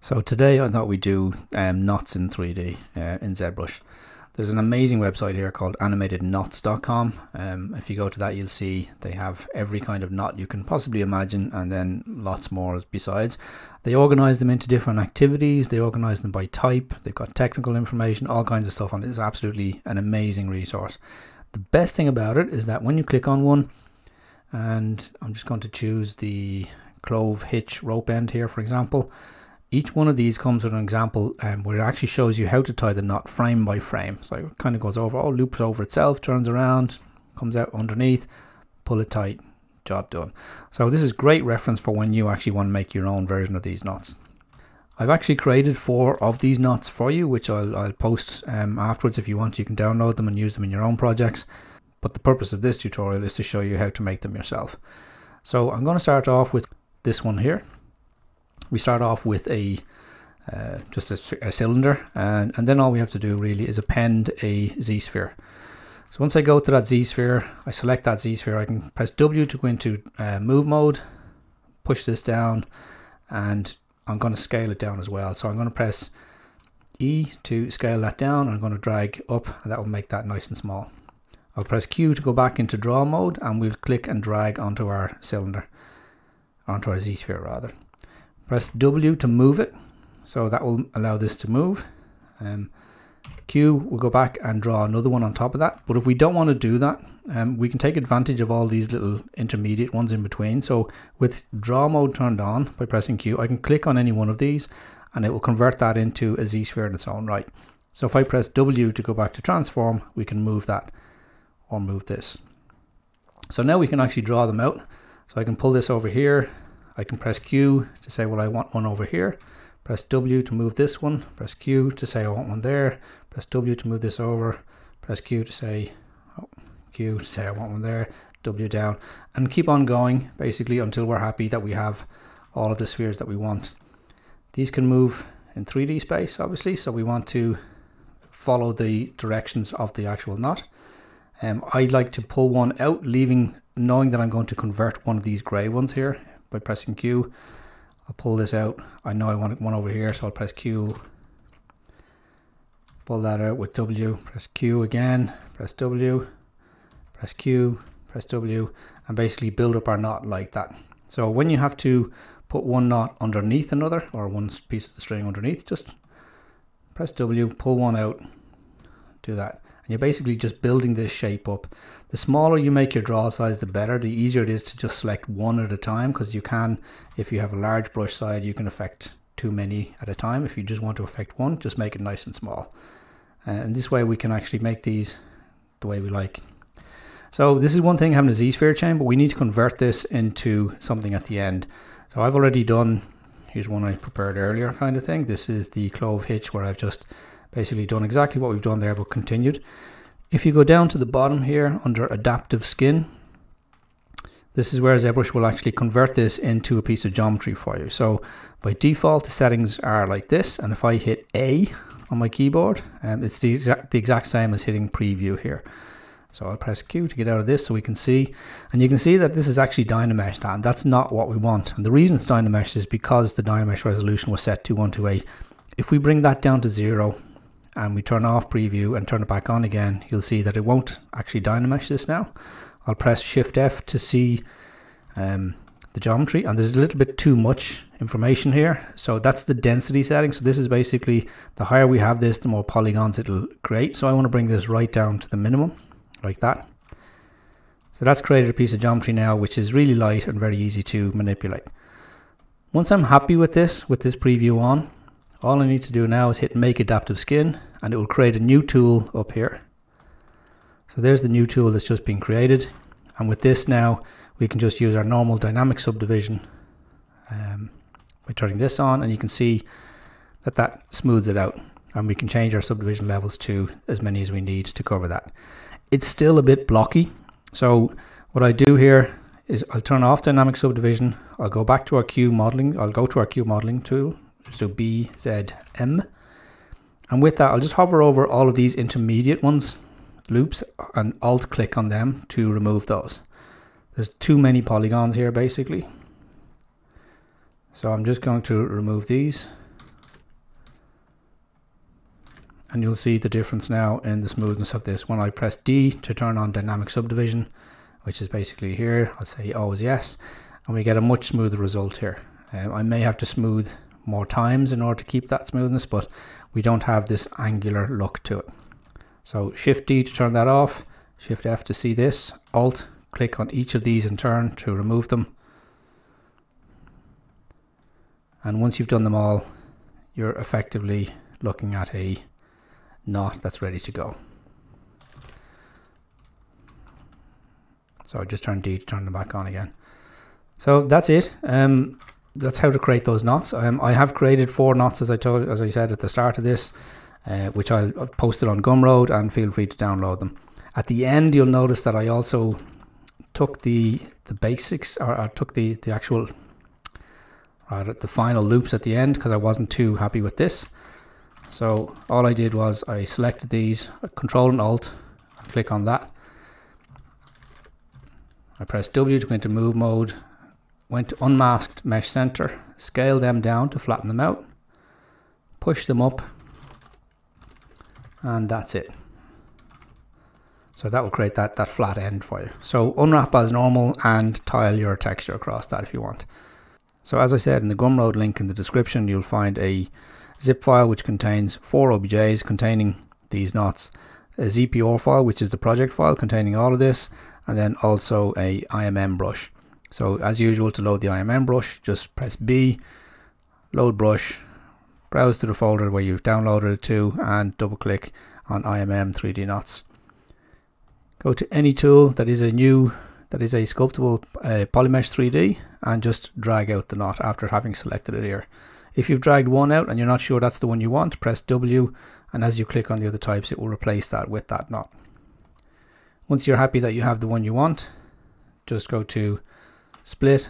So today I thought we'd do um, knots in 3D uh, in ZBrush. There's an amazing website here called animatedknots.com. Um, if you go to that, you'll see they have every kind of knot you can possibly imagine, and then lots more besides. They organize them into different activities. They organize them by type. They've got technical information, all kinds of stuff on it. It's absolutely an amazing resource. The best thing about it is that when you click on one, and I'm just going to choose the clove hitch rope end here, for example each one of these comes with an example um, where it actually shows you how to tie the knot frame by frame. So it kind of goes over, all loops over itself, turns around, comes out underneath, pull it tight, job done. So this is great reference for when you actually want to make your own version of these knots. I've actually created four of these knots for you, which I'll, I'll post um, afterwards. If you want, you can download them and use them in your own projects. But the purpose of this tutorial is to show you how to make them yourself. So I'm going to start off with this one here we start off with a uh, just a, a, cylinder and, and then all we have to do really is append a z-sphere. So once I go to that z-sphere I select that z-sphere I can press W to go into uh, move mode push this down and I'm going to scale it down as well. So I'm going to press E to scale that down I'm going to drag up and that will make that nice and small. I'll press Q to go back into draw mode and we'll click and drag onto our cylinder onto our z-sphere rather Press W to move it. So that will allow this to move. Um, Q will go back and draw another one on top of that. But if we don't want to do that, um, we can take advantage of all these little intermediate ones in between. So with draw mode turned on by pressing Q, I can click on any one of these and it will convert that into a Z-sphere in its own right. So if I press W to go back to transform, we can move that or move this. So now we can actually draw them out. So I can pull this over here I can press Q to say, well, I want one over here. Press W to move this one. Press Q to say I want one there. Press W to move this over. Press Q to say, oh, Q to say I want one there. W down. And keep on going, basically, until we're happy that we have all of the spheres that we want. These can move in 3D space, obviously, so we want to follow the directions of the actual knot. Um, I'd like to pull one out, leaving knowing that I'm going to convert one of these grey ones here by pressing Q. I'll pull this out. I know I want one over here, so I'll press Q. Pull that out with W. Press Q again. Press W. Press Q. Press W. And basically build up our knot like that. So when you have to put one knot underneath another, or one piece of the string underneath, just press W, pull one out, do that. And you're basically just building this shape up. The smaller you make your draw size, the better. The easier it is to just select one at a time because you can, if you have a large brush side, you can affect too many at a time. If you just want to affect one, just make it nice and small. Uh, and this way we can actually make these the way we like. So this is one thing having a z-sphere chain, but we need to convert this into something at the end. So I've already done, here's one I prepared earlier kind of thing. This is the clove hitch where I've just basically done exactly what we've done there but continued. If you go down to the bottom here under adaptive skin, this is where ZBrush will actually convert this into a piece of geometry for you. So by default the settings are like this and if I hit A on my keyboard um, it's the exact, the exact same as hitting preview here. So I'll press Q to get out of this so we can see. And you can see that this is actually Dynamesh and that's not what we want. And the reason it's Dynamesh is because the Dynamesh resolution was set to 128. If we bring that down to zero, and we turn off preview and turn it back on again, you'll see that it won't actually Dynamesh this now. I'll press Shift F to see um, the geometry and there's a little bit too much information here. So that's the density setting. So this is basically the higher we have this, the more polygons it'll create. So I want to bring this right down to the minimum like that. So that's created a piece of geometry now, which is really light and very easy to manipulate. Once I'm happy with this, with this preview on, all I need to do now is hit make adaptive skin and it will create a new tool up here. So there's the new tool that's just been created. And with this now, we can just use our normal dynamic subdivision um, by turning this on and you can see that that smooths it out and we can change our subdivision levels to as many as we need to cover that. It's still a bit blocky. So what I do here is I'll turn off dynamic subdivision. I'll go back to our Q modeling. I'll go to our Q modeling tool so BZM. And with that, I'll just hover over all of these intermediate ones, loops, and alt click on them to remove those. There's too many polygons here basically. So I'm just going to remove these. And you'll see the difference now in the smoothness of this. When I press D to turn on dynamic subdivision, which is basically here, I'll say always yes, and we get a much smoother result here. Um, I may have to smooth more times in order to keep that smoothness, but we don't have this angular look to it. So Shift D to turn that off, Shift F to see this, Alt, click on each of these in turn to remove them. And once you've done them all, you're effectively looking at a knot that's ready to go. So I just turn D to turn them back on again. So that's it. Um, that's how to create those knots. Um, I have created four knots as I told, as I said at the start of this, uh, which I'll I've posted on Gumroad, and feel free to download them. At the end, you'll notice that I also took the the basics, or I took the the actual, right the final loops at the end because I wasn't too happy with this. So all I did was I selected these, Control and Alt, click on that. I press W to go into move mode, went to unmasked mesh center, scale them down to flatten them out, push them up, and that's it. So that will create that, that flat end for you. So unwrap as normal and tile your texture across that if you want. So as I said in the Gumroad link in the description, you'll find a zip file which contains four OBJs containing these knots, a ZPR file which is the project file containing all of this, and then also a IMM brush. So as usual to load the IMM brush, just press B, load brush, browse to the folder where you've downloaded it to and double click on IMM 3D knots. Go to any tool that is a new, that is a sculptable uh, Polymesh 3D and just drag out the knot after having selected it here. If you've dragged one out and you're not sure that's the one you want, press W and as you click on the other types it will replace that with that knot. Once you're happy that you have the one you want, just go to split,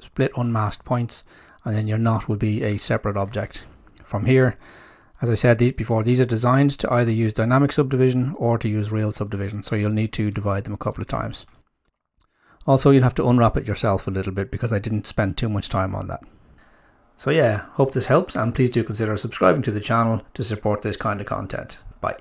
split unmasked points and then your knot will be a separate object. From here, as I said these before, these are designed to either use dynamic subdivision or to use real subdivision, so you'll need to divide them a couple of times. Also, you'll have to unwrap it yourself a little bit because I didn't spend too much time on that. So yeah, hope this helps and please do consider subscribing to the channel to support this kind of content. Bye.